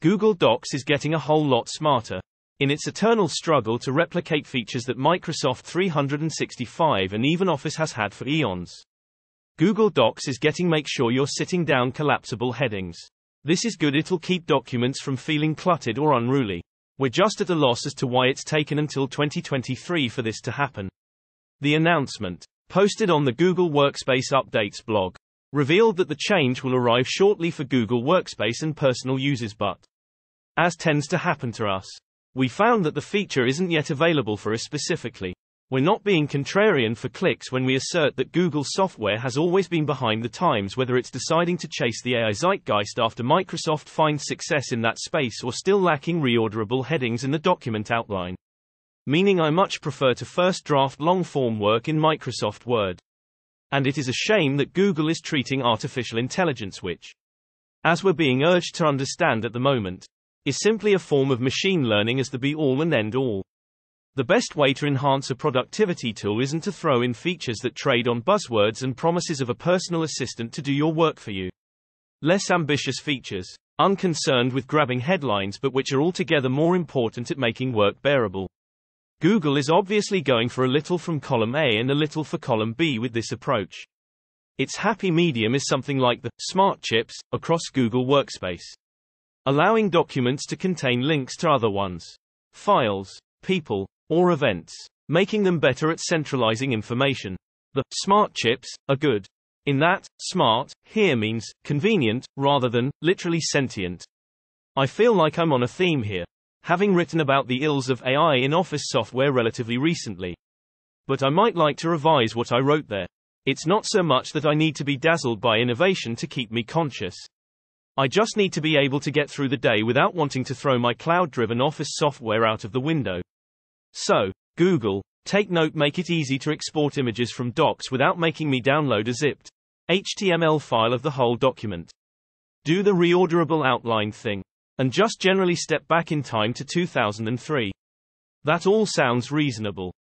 Google Docs is getting a whole lot smarter. In its eternal struggle to replicate features that Microsoft 365 and even Office has had for eons. Google Docs is getting make sure you're sitting down collapsible headings. This is good it'll keep documents from feeling cluttered or unruly. We're just at a loss as to why it's taken until 2023 for this to happen. The announcement, posted on the Google Workspace Updates blog, revealed that the change will arrive shortly for Google Workspace and personal users but, as tends to happen to us, we found that the feature isn't yet available for us specifically. We're not being contrarian for clicks when we assert that Google software has always been behind the times whether it's deciding to chase the AI zeitgeist after Microsoft finds success in that space or still lacking reorderable headings in the document outline. Meaning I much prefer to first draft long-form work in Microsoft Word. And it is a shame that Google is treating artificial intelligence which, as we're being urged to understand at the moment, is simply a form of machine learning as the be-all and end-all. The best way to enhance a productivity tool isn't to throw in features that trade on buzzwords and promises of a personal assistant to do your work for you. Less ambitious features, unconcerned with grabbing headlines but which are altogether more important at making work bearable. Google is obviously going for a little from column A and a little for column B with this approach. Its happy medium is something like the smart chips across Google Workspace allowing documents to contain links to other ones, files, people, or events, making them better at centralizing information. The smart chips are good. In that, smart here means convenient rather than literally sentient. I feel like I'm on a theme here, having written about the ills of AI in Office software relatively recently. But I might like to revise what I wrote there. It's not so much that I need to be dazzled by innovation to keep me conscious. I just need to be able to get through the day without wanting to throw my cloud-driven Office software out of the window. So, Google, take note make it easy to export images from docs without making me download a zipped HTML file of the whole document. Do the reorderable outline thing. And just generally step back in time to 2003. That all sounds reasonable.